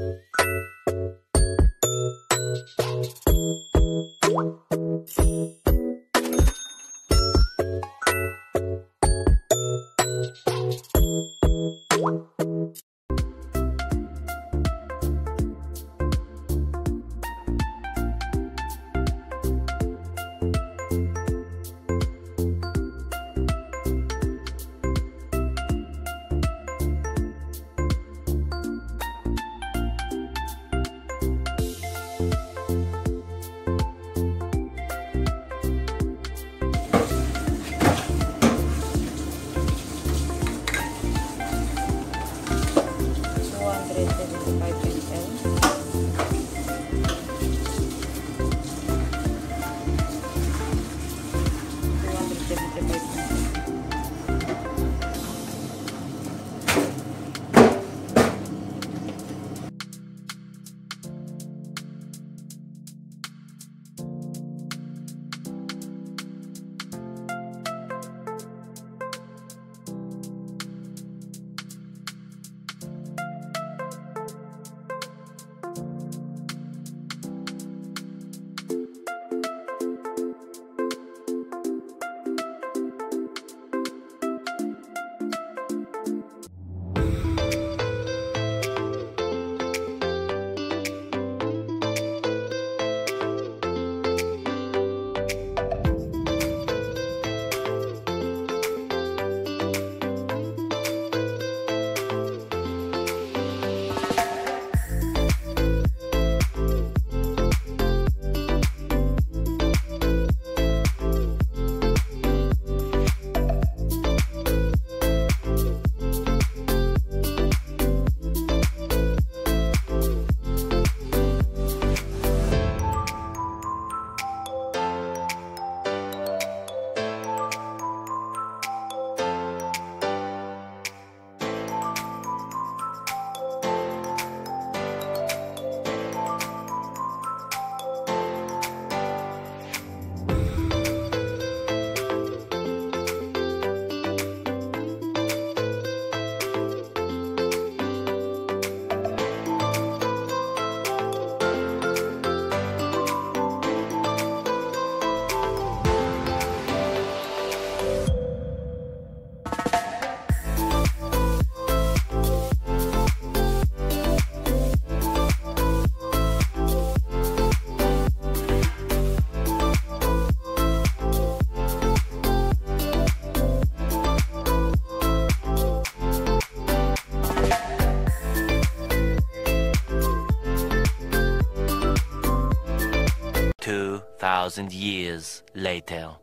Thank you. 2,000 years later.